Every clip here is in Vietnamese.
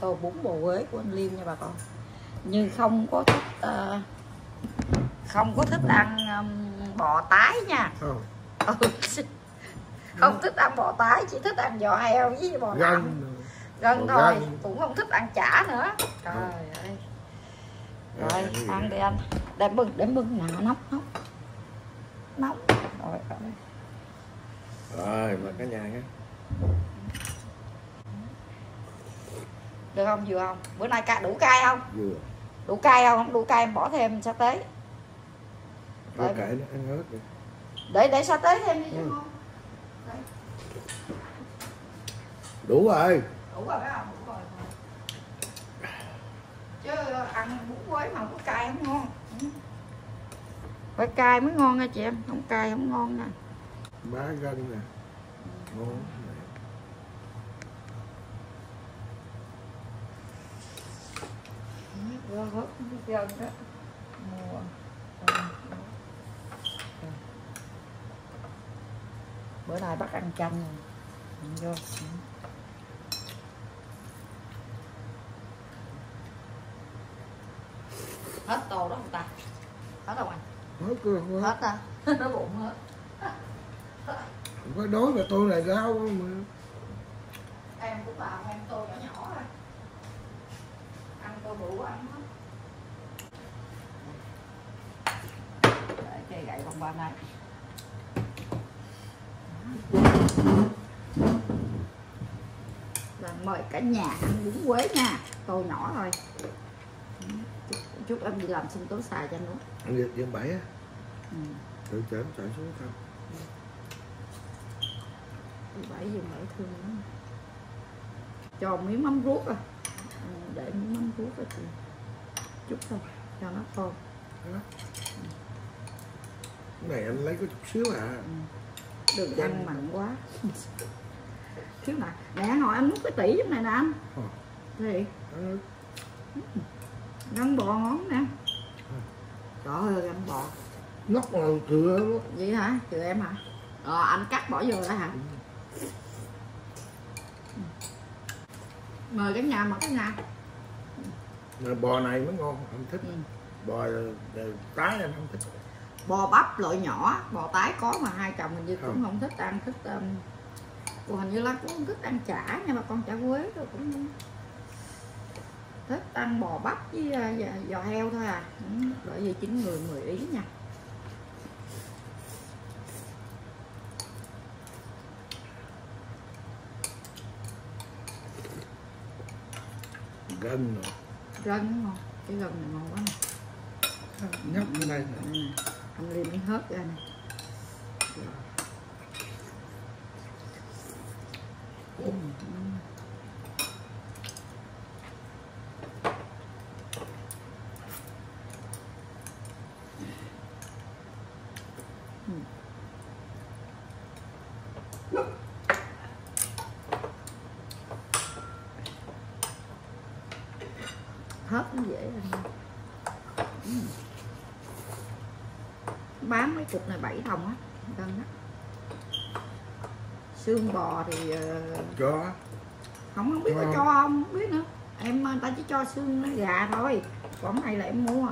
tô bún bò Huế của anh Liêm nha bà con. Nhưng không có thích ờ, không có thích ăn ừm, bò tái nha. Không Ừ. không thích ăn bò tái chỉ thích ăn giò heo với bò nạm gân bò thôi gân. cũng không thích ăn chả nữa. Trời ơi. Rồi ăn đi anh. Để bưng để bưng nào nóng nóng nóng rồi rồi. Rồi mà cả nhà nhé không? Vừa không? Bữa nay ca đủ cay không? Vừa. Đủ cay không? Không đủ cay em bỏ thêm sa tế có kệ nó ăn hết rồi. Để để sa tế thêm đi cho Ừ. ngon đủ rồi. Đủ rồi phải không? Đủ rồi. Chứ ăn bún quế mà không có cay không ngon. Ừ. phải cay mới ngon nha chị em. Không cay không ngon nha má gân nè. Ngon Rơ hớt dân đó mua bữa nay bắt ăn chanh rồi. Vô. Hết tô đó không ta. Hết không anh? Hết không hết hết ta nó bụng hết. Có đói mà tôi này rau mà. Em cũng làm em tô nhỏ nhỏ thôi tô đủ ăn hết. Để cây gậy bằng bên này và mời cả nhà ăn bún quế nha. Tô nhỏ thôi chút, em đi làm sinh tố xài cho nữa ăn được dân bảy á. Ừ. tự chở chạy xuống không bảy dùng bảy thương lắm. Cho miếng mắm ruốc à để miếng mắm ruốc á chị. Chút thôi cho nó thơm. Cái này anh lấy có chút xíu à. Đừng ăn mặn quá. Thiếu nào. Nè hồi anh múc cái tỉ trong này nè anh. Ờ. thì Đó, gắn bò ngon nè. Trời ơi gắn bò. Ngóc vào thừa vậy hả? Chừa em hả? Ờ anh cắt bỏ vô đó hả? Mời cả nhà mà cả nhà bò này mới ngon anh thích. Ừ. bò tái anh không thích. Bò bắp loại nhỏ bò tái có mà hai chồng hình như cũng Không. không thích ăn thích um, Ủa, hình như là cũng không thích ăn chả nhưng mà con chả quế rồi cũng thích ăn bò bắp với uh, giò, heo thôi à. Ừ, bởi vì chín người mười ý nha. Gân rồi gân nó ngon cái gân này ngon quá nè. Nhấp này Đây nè. Anh liêm mới hớt ra nè. Ừ, ừ. Ừ. hớt nó dễ ăn Ừ. bán mấy cục này 7 đồng á cân á xương bò thì ờ, cho không không biết có cho không không biết nữa. Em người ta chỉ cho xương nó gà thôi. Còn này là em mua.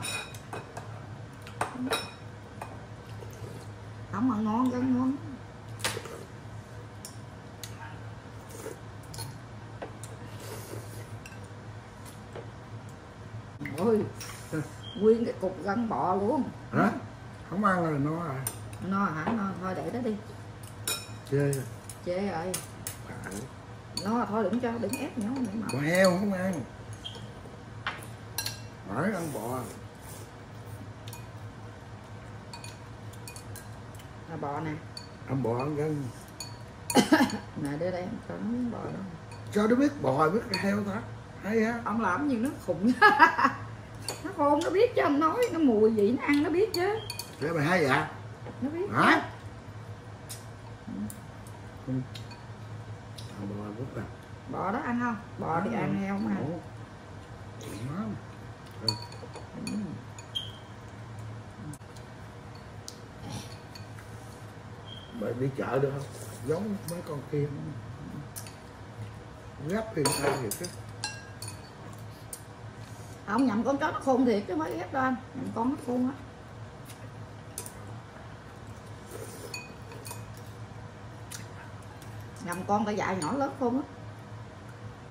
Không mà ngon rất ngon. Ôi nguyên cái cục gân bò luôn. Hả không ăn rồi nó à? No hả? No thôi để đó đi. Chê chê rồi. Bạn. Nó thôi đừng cho đừng ép nhau nữa mà. Heo không ăn. Phải ăn bò. Là bò nè. Ăn bò ăn gân. Nè đưa đây em cho nó miếng bò đó. Cho nó biết bò biết heo ta. Hay á. Ông làm gì nó khùng. Nó khôn nó biết chứ ông nói nó mùi gì nó ăn nó biết chứ để mày hay vậy? Nó biết. Hả? Bò bò đó ăn không? Bò thì ăn heo mà. Ừ. Ừ. mày đi chợ được không? Giống mấy con kia. Gấp thì sao vậy chứ. Không nhầm con chó nó khôn thiệt chứ phải ghép đâu anh. Nhầm con nó khôn á nhầm con phải dạy nhỏ lớn khôn á.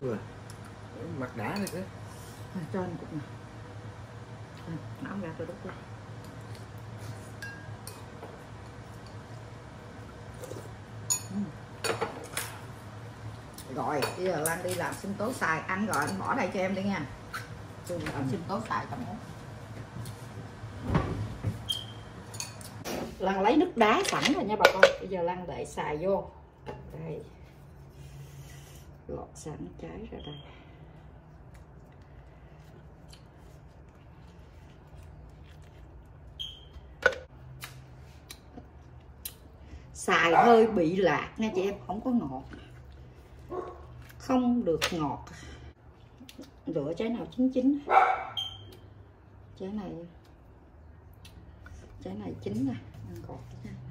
Rồi. Mặt đã này cái. À, cho anh cục này À, nấu ra tôi đút Ừ. rồi bây giờ Lan đi làm sinh tố xài. Anh gọi anh bỏ đây cho em đi nha. Tôi làm sinh tố xài trong món Lan lấy nước đá sẵn rồi nha bà con. Bây giờ Lan để xài vô đây. Gọt sẵn trái ra đây. Xài hơi bị lạc nha chị em, không có ngọt. Không được ngọt. Lựa trái nào chín chín. Trái này trái này chín nè. Ăn gọt cái trái này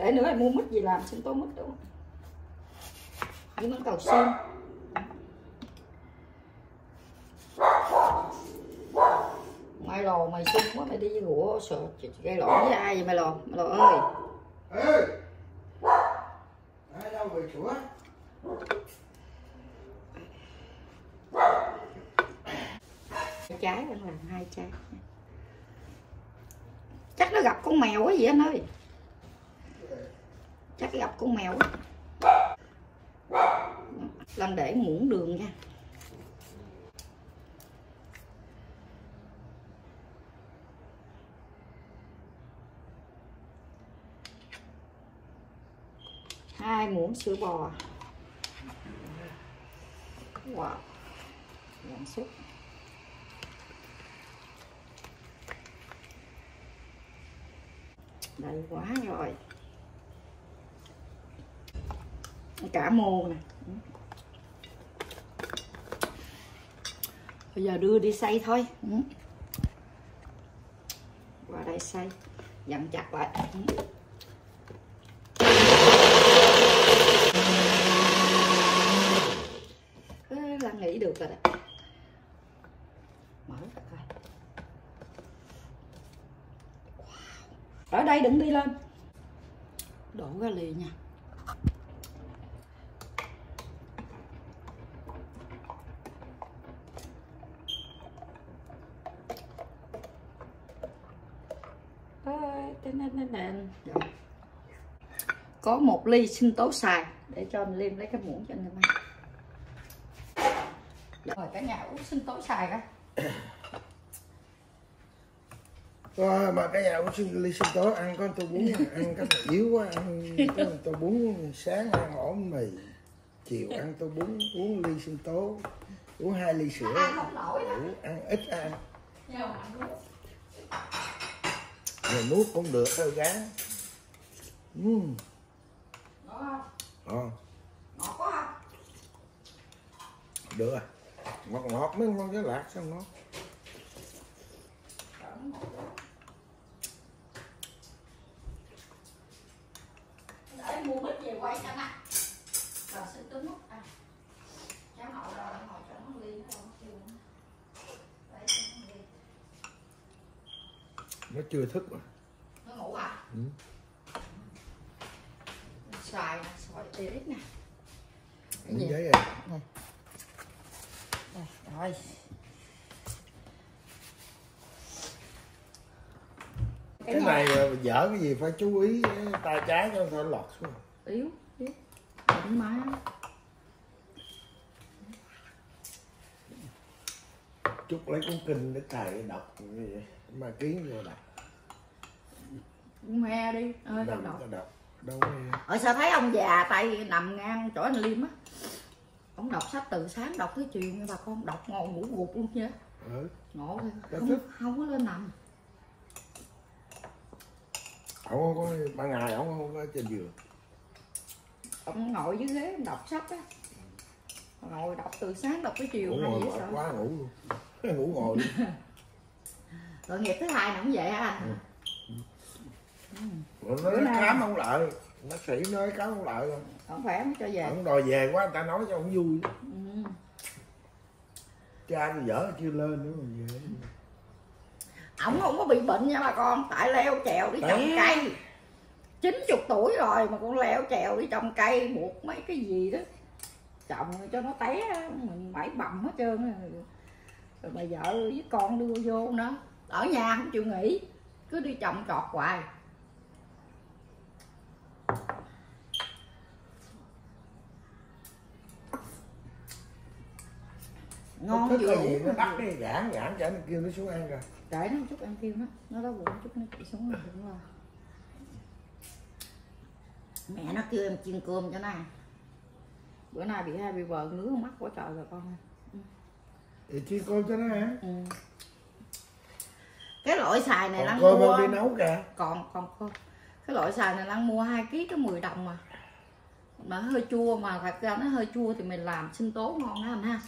để nữa em mua mít gì làm sinh tố mít đúng không? Với món cầu xiên mày lò mày xung quá mày đi rủa. Sợ gây lộn với ai vậy mày lò? Mày lò ơi. Ê! Đâu trái anh làm hai trái. Chắc nó gặp con mèo quá gì anh ơi chắc gặp con mèo á. Để muỗng đường nha. Hai muỗng sữa bò. Wow. Giảm súp đầy quá rồi. Cả mô nè. Bây giờ đưa đi xay thôi. Ừ. qua đây xay. Dặn chặt lại. Ừ. Là nghĩ được rồi đó. Mở ra coi. Ở đây đừng đi lên. Đổ ra lì nha có một ly sinh tố xài để cho anh liêm lấy cái muỗng cho anh liêm ăn. Rồi cả nhà uống sinh tố xài ra. Rồi, mà cái nhà uống sinh ly sinh tố. Ăn có tô bún ăn cái này yếu quá ăn tô bún sáng ăn ổn mì chiều ăn tô bún uống ly sinh tố. Uống hai ly sữa. Ăn không nổi đó. Đủ ăn ít ăn. Luôn rồi nuốt cũng được, thôi gán uhm. Đúng ờ. ngọt quá không được rồi. Ngọt ngọt mới con cái lạc sao ngon nó. Để mua mít về quay cho nè rồi xin tính mút à cháu nội rồi ngồi cho nó ly nó đâu nó kêu nữa. Để cho nó ly. nó chưa thức mà. Nó ngủ à? Ừ. xoài nè xoài tía nè. Cái gì? Giấy rồi đây rồi. Cái này ờ, dở cái gì phải chú ý cái tay trái cho phải lọt xuống. Yếu yếu. Đừng má. Chút lấy cuốn kinh để thầy đọc như vậy. mà kiến vô đọc nghe đi. Ơi đọc. đâu có nghe. ở sao thấy ông già tay nằm ngang chỗ anh liêm á? Ông đọc sách từ sáng đọc tới chiều nha bà con đọc ngồi ngủ gục luôn chứ. Ừ. ngộ không, không có lên nằm. Ổng không có ban ngày ổng không có trên giường. Ông ngồi dưới ghế ông đọc sách á. Ngồi đọc từ sáng đọc tới chiều ngủ ngồi quá ngủ luôn. Ngủ ngồi luôn rồi nghiệp thứ hai là cũng vậy hả anh? Rồi nó nó khám không lại bác sĩ nói cáo không lợi không không khỏe không cho về. Ông đòi về quá người ta nói cho ông vui. Ừ. cha thì dở chưa lên nữa mà về. Ổng không có bị bệnh nha bà con. Tại leo trèo đi trồng Té. cây. 90 tuổi rồi mà con leo trèo đi trồng cây buộc mấy cái gì đó. Trồng cho nó té mình bảy bầm hết trơn. Rồi bà vợ với con đưa vô nữa. Ở nhà không chịu nghỉ cứ đi trồng trọt hoài ngon dữ. có gì nó đắt cái giãn giãn cho nó kêu nó xuống ăn rồi. Để nó chút ăn kêu nó nó đói bụng chút nó chạy xuống rồi đừng lo mẹ nó kêu em chiên cơm cho nó ăn. Bữa nay bị hai bị vợ ngứa mắt quá trời rồi con thì chiên cơm cho nó ăn. Ừ. cái loại xài này lăng mua đi nấu kìa. Còn còn cơm. Cái loại xài này lăng mua hai ký có 10 đồng mà. Mà hơi chua mà thật ra nó hơi chua thì mình làm sinh tố ngon anh ha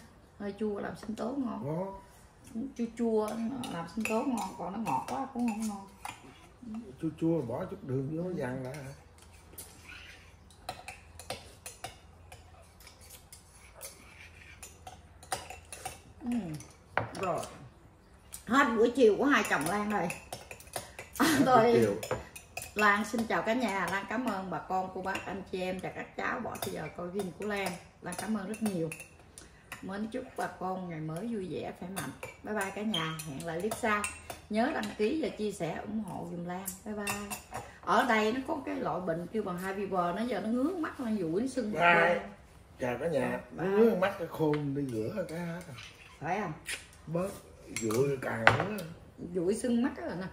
hơi chua làm sinh tố ngon. Ngon chua chua làm sinh tố ngon còn nó ngọt quá cũng không ngon. Chua chua bỏ chút đường vô dằn lại. Ừ. rồi. Hết buổi chiều của hai chồng Lan rồi. Tôi Lan xin chào cả nhà. Lan cảm ơn bà con cô bác anh chị em và các cháu. Bỏ thời giờ coi phim của Lan. Lan cảm ơn rất nhiều mến chúc bà con ngày mới vui vẻ khỏe mạnh. Bye bye cả nhà. Hẹn lại clip sau. Nhớ đăng ký và chia sẻ ủng hộ dùm Lan. Bye bye. Ở đây nó có cái loại bệnh kêu bằng hai viber nó giờ nó ngứa mắt nó dụi nó sưng Bye. chào cả nhà. Bye. nó ngứa mắt cái khôn đi rửa cái hết rồi phải không? Bớt dụi càng nữa dụi sưng mắt đó rồi nè